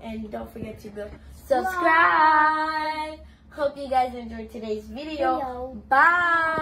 And don't forget to go subscribe. Hope you guys enjoyed today's video. Video. Bye.